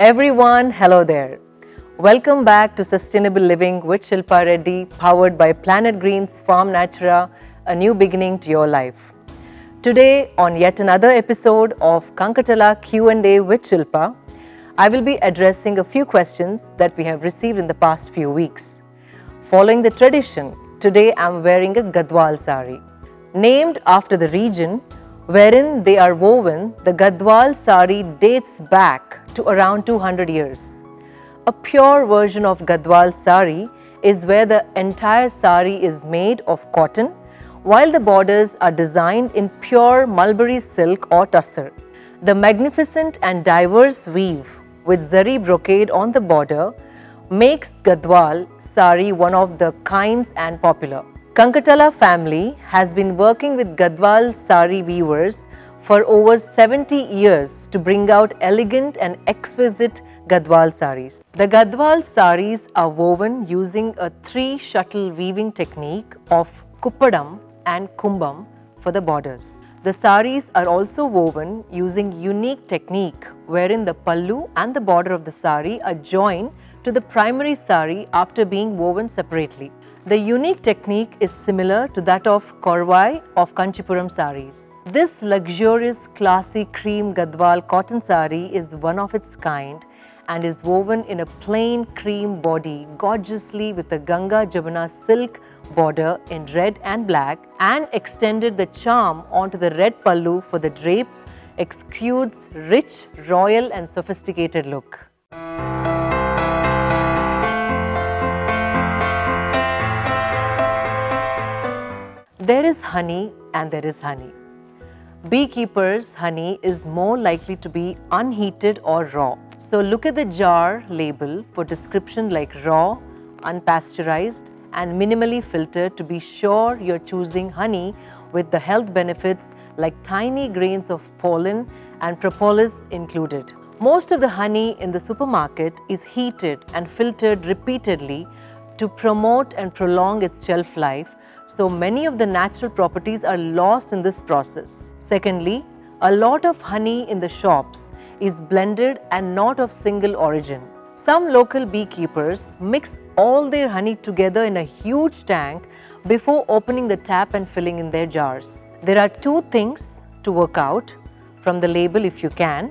Everyone, hello there. Welcome back to Sustainable Living with Shilpa Reddy, powered by Planet Green's Farm Natura, a new beginning to your life. Today, on yet another episode of Kankatala Q&A with Shilpa, I will be addressing a few questions that we have received in the past few weeks. Following the tradition, today I am wearing a Gadwal sari. Named after the region wherein they are woven, the Gadwal sari dates back to around 200 years. A pure version of Gadwal sari is where the entire sari is made of cotton while the borders are designed in pure mulberry silk or tussar. The magnificent and diverse weave with zari brocade on the border makes Gadwal sari one of the kinds and popular. Kankatala family has been working with Gadwal sari weavers for over 70 years to bring out elegant and exquisite Gadwal saris. The Gadwal saris are woven using a three shuttle weaving technique of Kuppadam and Kumbam for the borders. The saris are also woven using unique technique wherein the pallu and the border of the sari are joined to the primary sari after being woven separately. The unique technique is similar to that of Korvai of Kanchipuram saris. This luxurious classy cream Gadwal cotton sari is one of its kind and is woven in a plain cream body gorgeously with a Ganga Jamuna silk border in red and black and extended the charm onto the red pallu for the drape exudes rich, royal and sophisticated look. There is honey and there is honey. Beekeepers' honey is more likely to be unheated or raw. So look at the jar label for description like raw, unpasteurized and minimally filtered to be sure you're choosing honey with the health benefits like tiny grains of pollen and propolis included. Most of the honey in the supermarket is heated and filtered repeatedly to promote and prolong its shelf life so many of the natural properties are lost in this process. Secondly, a lot of honey in the shops is blended and not of single origin. Some local beekeepers mix all their honey together in a huge tank before opening the tap and filling in their jars. There are two things to work out from the label if you can.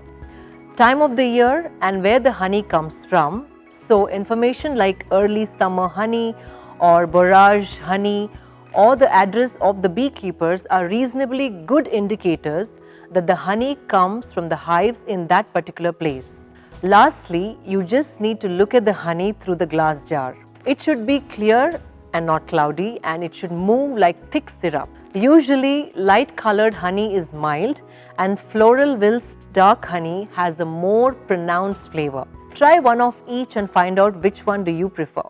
Time of the year and where the honey comes from. So information like early summer honey or borage honey or the address of the beekeepers are reasonably good indicators that the honey comes from the hives in that particular place. Lastly, you just need to look at the honey through the glass jar. It should be clear and not cloudy and it should move like thick syrup. Usually, light colored honey is mild and floral whilst dark honey has a more pronounced flavor. Try one of each and find out which one do you prefer.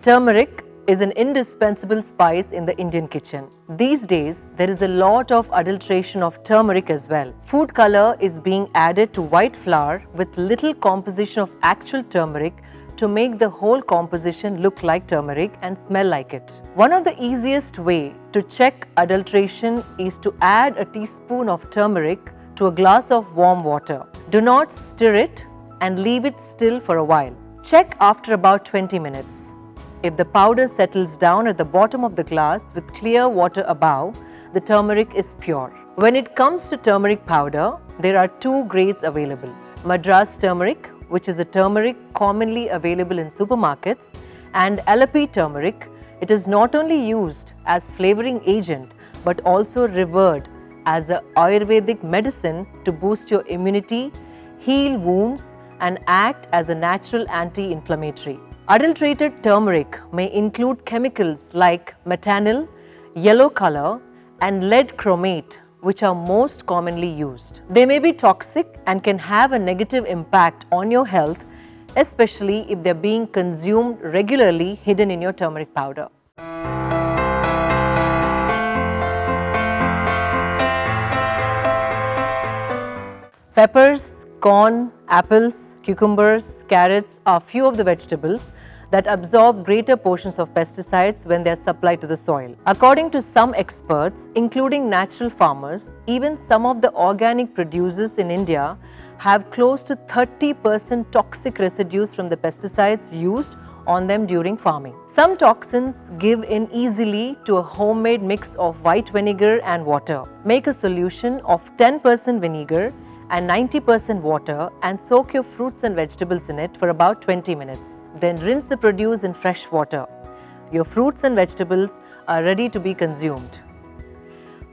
Turmeric is an indispensable spice in the Indian kitchen. These days, there is a lot of adulteration of turmeric as well. Food color is being added to white flour with little composition of actual turmeric to make the whole composition look like turmeric and smell like it. One of the easiest way to check adulteration is to add a teaspoon of turmeric to a glass of warm water. Do not stir it and leave it still for a while. Check after about 20 minutes. If the powder settles down at the bottom of the glass with clear water above, the turmeric is pure. When it comes to turmeric powder, there are two grades available. Madras turmeric, which is a turmeric commonly available in supermarkets, and Alleppey turmeric, it is not only used as flavoring agent but also revered as a Ayurvedic medicine to boost your immunity, heal wounds and act as a natural anti-inflammatory. Adulterated turmeric may include chemicals like methanol, yellow color and lead chromate which are most commonly used. They may be toxic and can have a negative impact on your health especially if they're being consumed regularly hidden in your turmeric powder. Peppers, corn, apples, cucumbers, carrots are few of the vegetables that absorb greater portions of pesticides when they are supplied to the soil. According to some experts, including natural farmers, even some of the organic producers in India have close to 30% toxic residues from the pesticides used on them during farming. Some toxins give in easily to a homemade mix of white vinegar and water. Make a solution of 10% vinegar and 90% water and soak your fruits and vegetables in it for about 20 minutes. Then rinse the produce in fresh water. Your fruits and vegetables are ready to be consumed.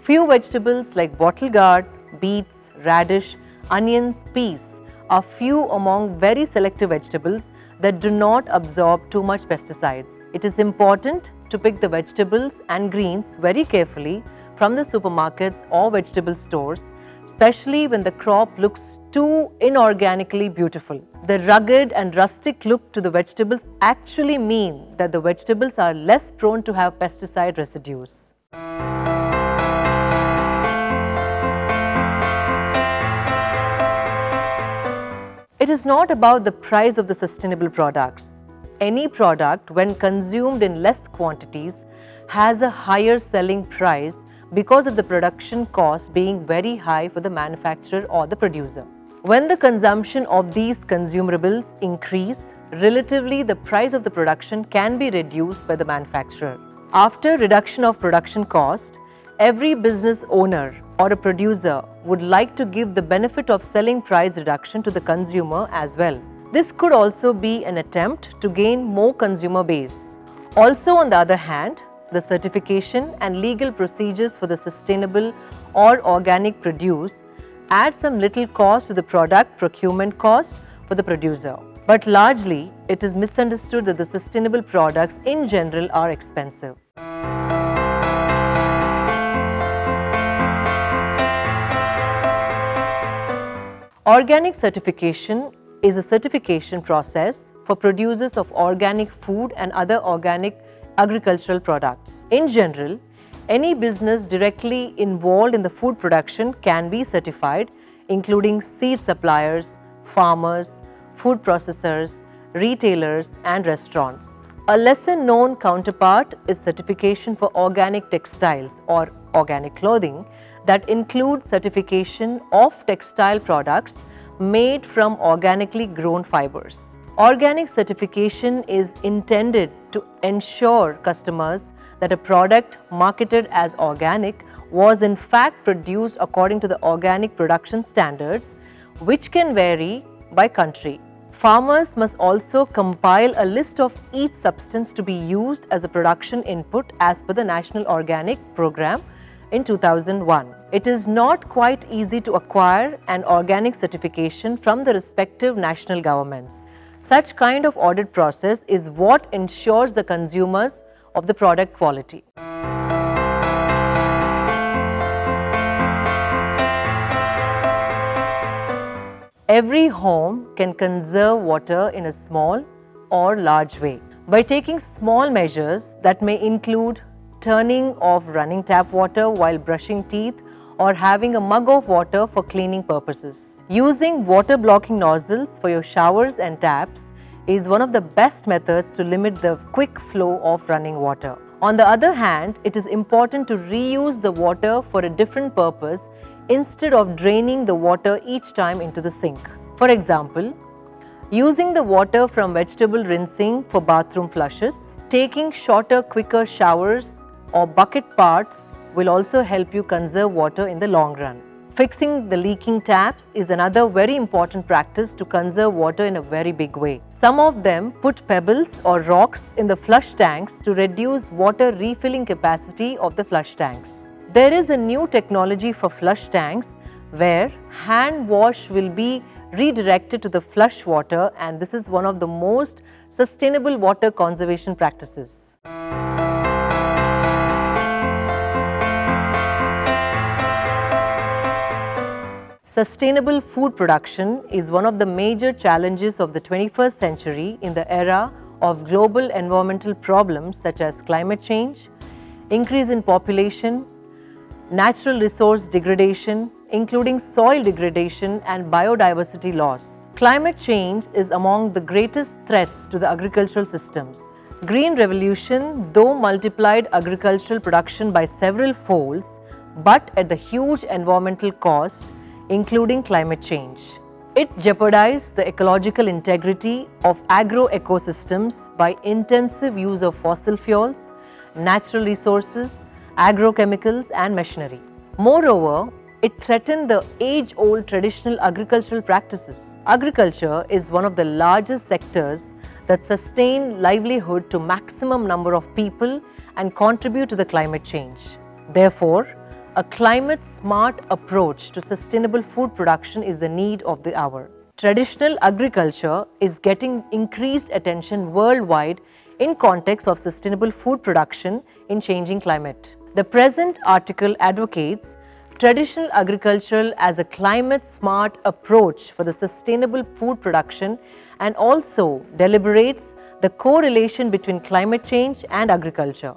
Few vegetables like bottle gourd, beets, radish, onions, peas are few among very selective vegetables that do not absorb too much pesticides. It is important to pick the vegetables and greens very carefully from the supermarkets or vegetable stores especially when the crop looks too inorganically beautiful. The rugged and rustic look to the vegetables actually mean that the vegetables are less prone to have pesticide residues. It is not about the price of the sustainable products. Any product when consumed in less quantities has a higher selling price because of the production cost being very high for the manufacturer or the producer. When the consumption of these consumables increase, relatively the price of the production can be reduced by the manufacturer. After reduction of production cost, every business owner or a producer would like to give the benefit of selling price reduction to the consumer as well. This could also be an attempt to gain more consumer base. Also on the other hand, the certification and legal procedures for the sustainable or organic produce add some little cost to the product procurement cost for the producer. But largely, it is misunderstood that the sustainable products in general are expensive. Organic certification is a certification process for producers of organic food and other organic agricultural products. In general, any business directly involved in the food production can be certified, including seed suppliers, farmers, food processors, retailers, and restaurants. A lesser known counterpart is certification for organic textiles or organic clothing that includes certification of textile products made from organically grown fibers. Organic certification is intended to ensure customers that a product marketed as organic was in fact produced according to the organic production standards which can vary by country. Farmers must also compile a list of each substance to be used as a production input as per the National Organic Program in 2001. It is not quite easy to acquire an organic certification from the respective national governments. Such kind of audit process is what ensures the consumers of the product quality. Every home can conserve water in a small or large way. By taking small measures that may include turning off running tap water while brushing teeth or having a mug of water for cleaning purposes. Using water blocking nozzles for your showers and taps is one of the best methods to limit the quick flow of running water. On the other hand, it is important to reuse the water for a different purpose instead of draining the water each time into the sink. For example, using the water from vegetable rinsing for bathroom flushes, taking shorter quicker showers or bucket baths will also help you conserve water in the long run. Fixing the leaking taps is another very important practice to conserve water in a very big way. Some of them put pebbles or rocks in the flush tanks to reduce water refilling capacity of the flush tanks. There is a new technology for flush tanks where hand wash will be redirected to the flush water and this is one of the most sustainable water conservation practices. Sustainable food production is one of the major challenges of the 21st century in the era of global environmental problems such as climate change, increase in population, natural resource degradation, including soil degradation and biodiversity loss. Climate change is among the greatest threats to the agricultural systems. Green Revolution, though multiplied agricultural production by several folds, but at the huge environmental cost, including climate change. It jeopardized the ecological integrity of agro ecosystems by intensive use of fossil fuels, natural resources, agrochemicals and machinery. Moreover, it threatened the age-old traditional agricultural practices. Agriculture is one of the largest sectors that sustain livelihood to maximum number of people and contribute to the climate change. Therefore, a climate-smart approach to sustainable food production is the need of the hour. Traditional agriculture is getting increased attention worldwide in context of sustainable food production in changing climate. The present article advocates traditional agriculture as a climate-smart approach for the sustainable food production and also deliberates the correlation between climate change and agriculture.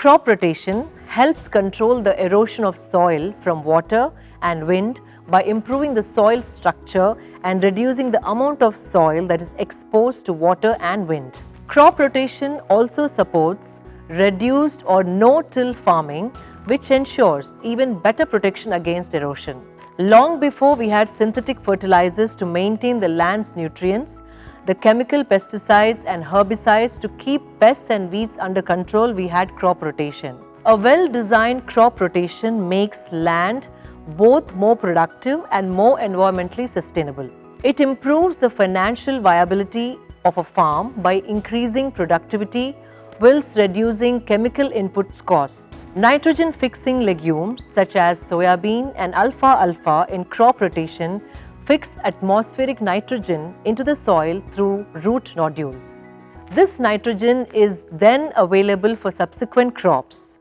Crop rotation helps control the erosion of soil from water and wind by improving the soil structure and reducing the amount of soil that is exposed to water and wind. Crop rotation also supports reduced or no-till farming which ensures even better protection against erosion. Long before we had synthetic fertilizers to maintain the land's nutrients, the chemical pesticides and herbicides to keep pests and weeds under control, we had crop rotation. A well-designed crop rotation makes land both more productive and more environmentally sustainable. It improves the financial viability of a farm by increasing productivity whilst reducing chemical inputs costs. Nitrogen fixing legumes such as soybean and alfalfa in crop rotation fix atmospheric nitrogen into the soil through root nodules. This nitrogen is then available for subsequent crops.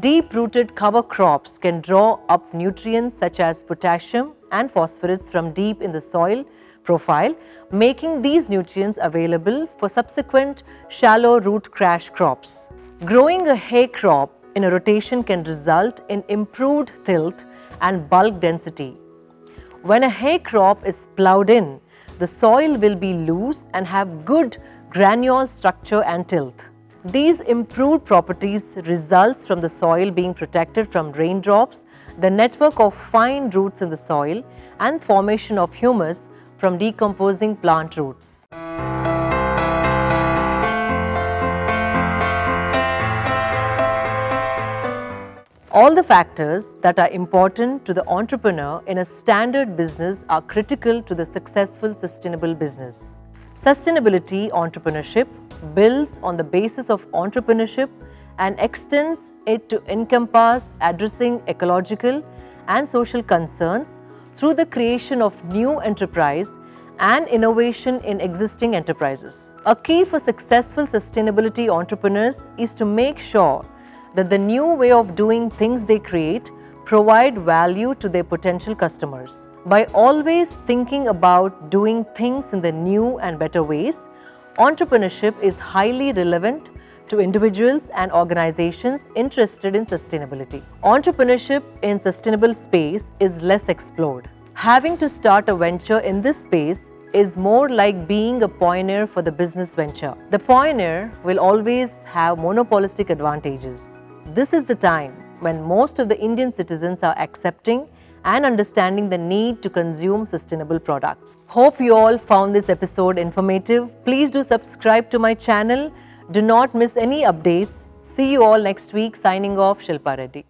Deep-rooted cover crops can draw up nutrients such as potassium and phosphorus from deep in the soil profile, making these nutrients available for subsequent shallow root crash crops. Growing a hay crop in a rotation can result in improved tilth and bulk density. When a hay crop is ploughed in, the soil will be loose and have good granule structure and tilth. These improved properties results from the soil being protected from raindrops, the network of fine roots in the soil and formation of humus from decomposing plant roots. All the factors that are important to the entrepreneur in a standard business are critical to the successful sustainable business. Sustainability entrepreneurship builds on the basis of entrepreneurship and extends it to encompass addressing ecological and social concerns through the creation of new enterprise and innovation in existing enterprises. A key for successful sustainability entrepreneurs is to make sure that the new way of doing things they create provide value to their potential customers. By always thinking about doing things in the new and better ways, entrepreneurship is highly relevant to individuals and organizations interested in sustainability. Entrepreneurship in sustainable space is less explored. Having to start a venture in this space is more like being a pioneer for the business venture. The pioneer will always have monopolistic advantages. This is the time when most of the Indian citizens are accepting and understanding the need to consume sustainable products. Hope you all found this episode informative. Please do subscribe to my channel. Do not miss any updates. See you all next week. Signing off, Shilpa Reddy.